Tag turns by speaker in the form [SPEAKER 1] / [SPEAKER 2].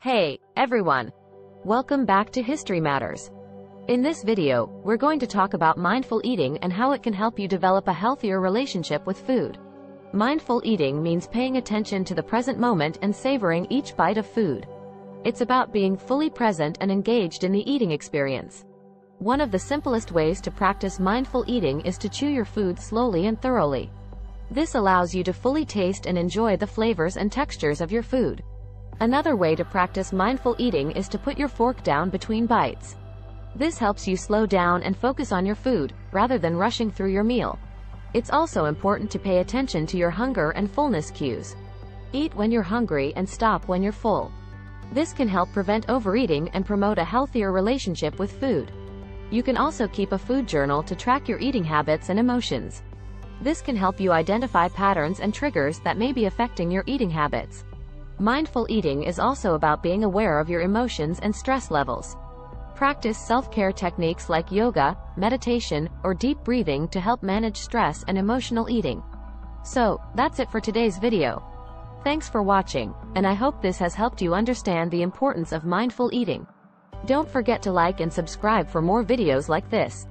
[SPEAKER 1] Hey, everyone! Welcome back to History Matters. In this video, we're going to talk about mindful eating and how it can help you develop a healthier relationship with food. Mindful eating means paying attention to the present moment and savoring each bite of food. It's about being fully present and engaged in the eating experience. One of the simplest ways to practice mindful eating is to chew your food slowly and thoroughly. This allows you to fully taste and enjoy the flavors and textures of your food. Another way to practice mindful eating is to put your fork down between bites. This helps you slow down and focus on your food, rather than rushing through your meal. It's also important to pay attention to your hunger and fullness cues. Eat when you're hungry and stop when you're full. This can help prevent overeating and promote a healthier relationship with food. You can also keep a food journal to track your eating habits and emotions. This can help you identify patterns and triggers that may be affecting your eating habits. Mindful eating is also about being aware of your emotions and stress levels. Practice self-care techniques like yoga, meditation, or deep breathing to help manage stress and emotional eating. So, that's it for today's video. Thanks for watching, and I hope this has helped you understand the importance of mindful eating. Don't forget to like and subscribe for more videos like this.